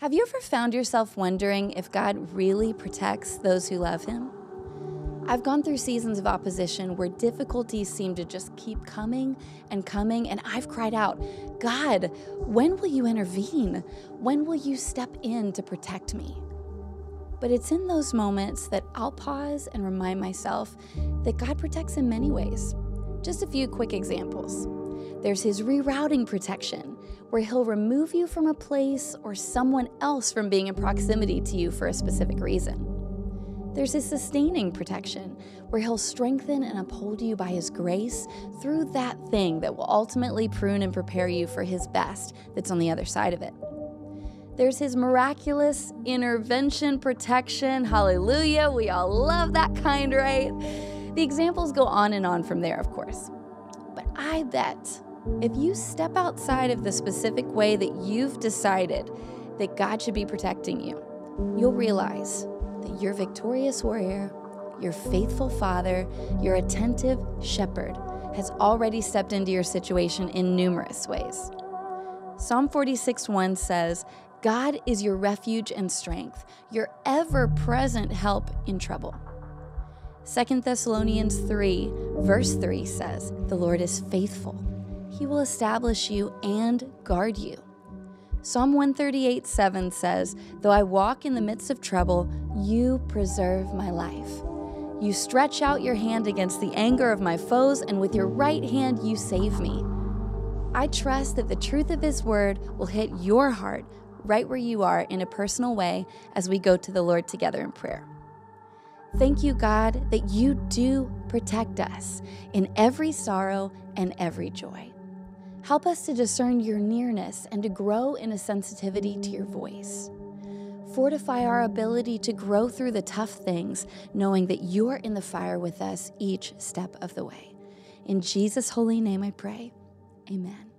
Have you ever found yourself wondering if God really protects those who love Him? I've gone through seasons of opposition where difficulties seem to just keep coming and coming, and I've cried out, God, when will you intervene? When will you step in to protect me? But it's in those moments that I'll pause and remind myself that God protects in many ways. Just a few quick examples. There's his rerouting protection, where he'll remove you from a place or someone else from being in proximity to you for a specific reason. There's his sustaining protection, where he'll strengthen and uphold you by his grace through that thing that will ultimately prune and prepare you for his best that's on the other side of it. There's his miraculous intervention protection. Hallelujah. We all love that kind, right? The examples go on and on from there, of course. But I bet if you step outside of the specific way that you've decided that God should be protecting you, you'll realize that your victorious warrior, your faithful father, your attentive shepherd has already stepped into your situation in numerous ways. Psalm 46 1 says, God is your refuge and strength, your ever present help in trouble. 2 Thessalonians 3, verse 3 says, The Lord is faithful he will establish you and guard you. Psalm 138 7 says, Though I walk in the midst of trouble, you preserve my life. You stretch out your hand against the anger of my foes, and with your right hand you save me. I trust that the truth of His word will hit your heart right where you are in a personal way as we go to the Lord together in prayer. Thank you, God, that you do protect us in every sorrow and every joy. Help us to discern your nearness and to grow in a sensitivity to your voice. Fortify our ability to grow through the tough things, knowing that you're in the fire with us each step of the way. In Jesus' holy name I pray. Amen.